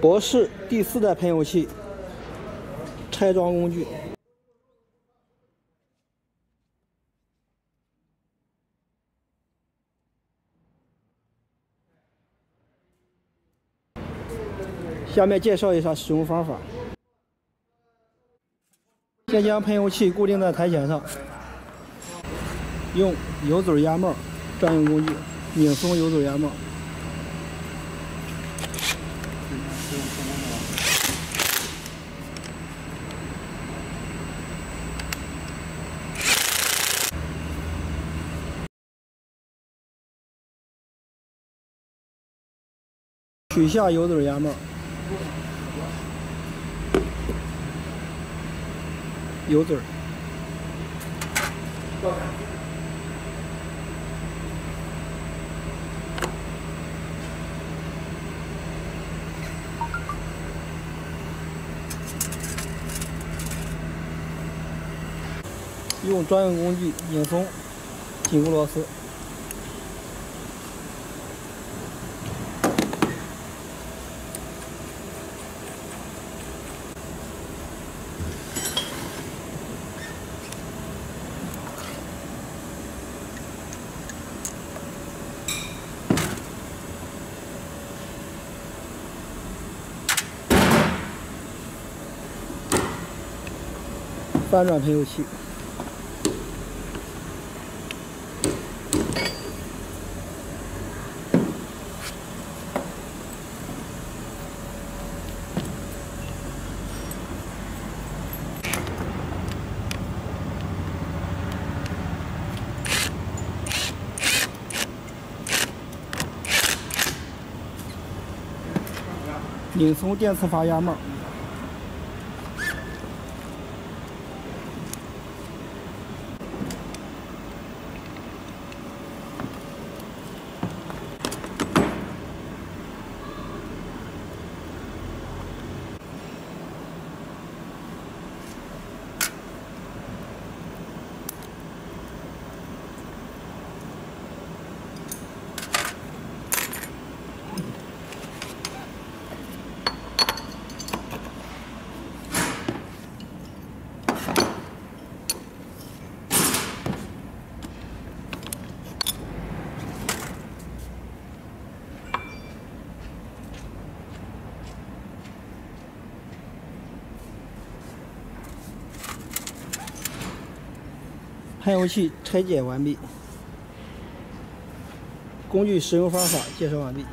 博士第四代喷油器拆装工具。下面介绍一下使用方法。先将喷油器固定在台钳上，用油嘴压帽专用工具拧松油嘴压帽。取下油嘴压帽。油嘴用专用工具拧松紧固螺丝。翻转喷油器，顶松电磁阀压帽。喷油器拆解完毕，工具使用方法介绍完毕。